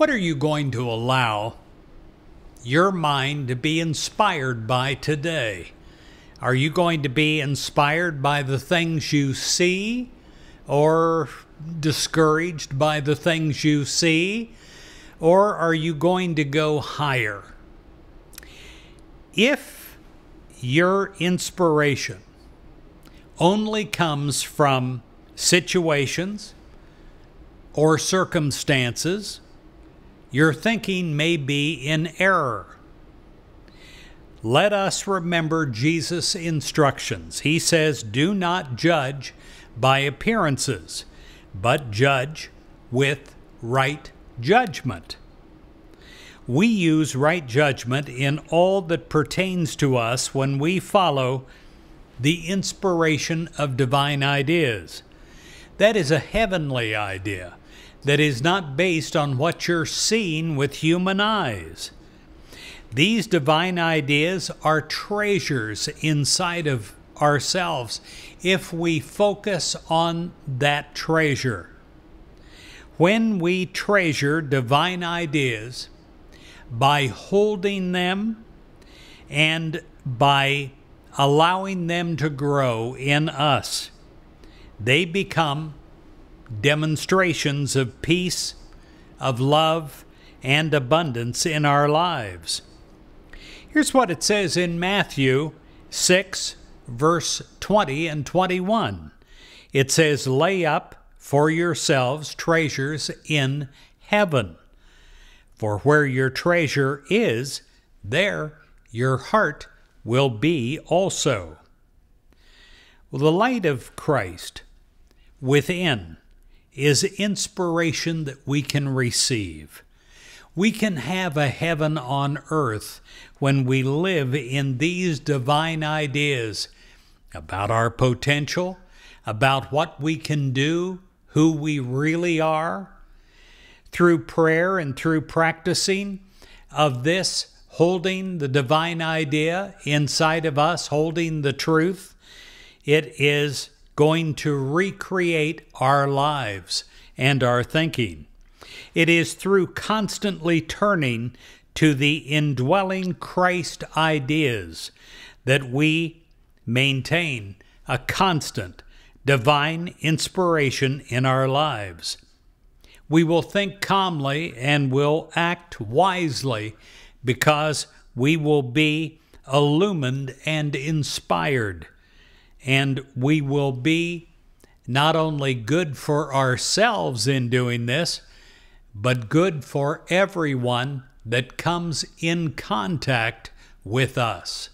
What are you going to allow your mind to be inspired by today? Are you going to be inspired by the things you see or discouraged by the things you see? Or are you going to go higher? If your inspiration only comes from situations or circumstances, your thinking may be in error. Let us remember Jesus' instructions. He says, Do not judge by appearances, but judge with right judgment. We use right judgment in all that pertains to us when we follow the inspiration of divine ideas. That is a heavenly idea that is not based on what you're seeing with human eyes. These divine ideas are treasures inside of ourselves if we focus on that treasure. When we treasure divine ideas by holding them and by allowing them to grow in us, they become demonstrations of peace, of love, and abundance in our lives. Here's what it says in Matthew 6, verse 20 and 21. It says, Lay up for yourselves treasures in heaven. For where your treasure is, there your heart will be also. Well, the light of Christ within is inspiration that we can receive. We can have a heaven on earth when we live in these divine ideas about our potential, about what we can do, who we really are. Through prayer and through practicing of this, holding the divine idea inside of us, holding the truth, it is going to recreate our lives and our thinking. It is through constantly turning to the indwelling Christ ideas that we maintain a constant divine inspiration in our lives. We will think calmly and will act wisely because we will be illumined and inspired, and we will be not only good for ourselves in doing this, but good for everyone that comes in contact with us.